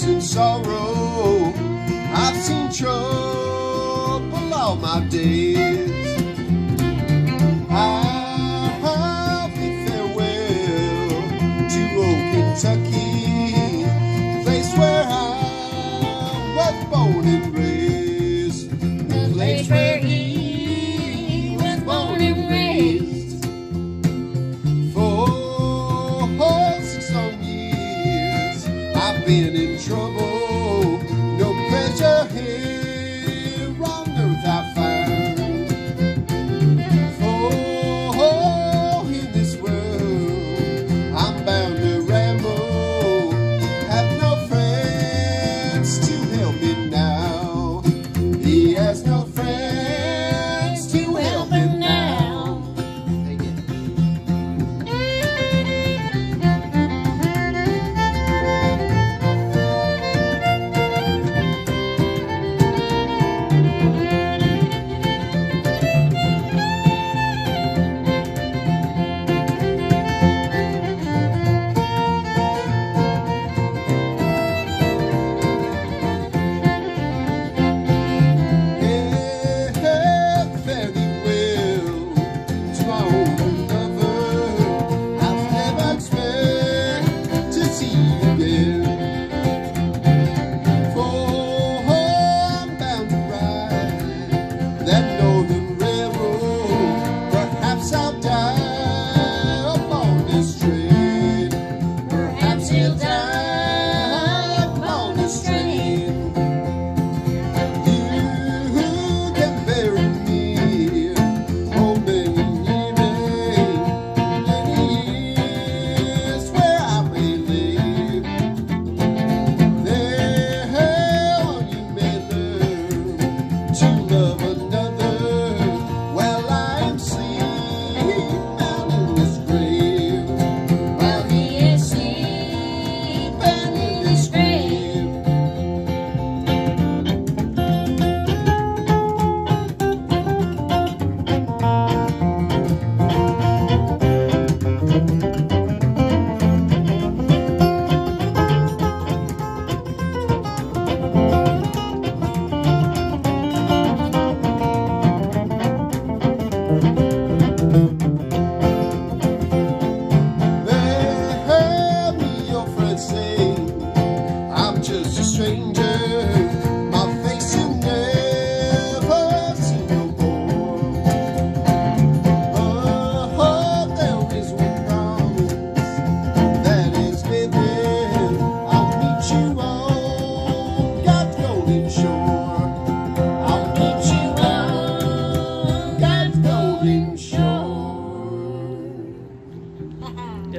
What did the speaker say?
seen sorrow, I've seen trouble all my days. I'll a farewell to old Kentucky, place where I was born and raised. see. They heard me, your friend, say.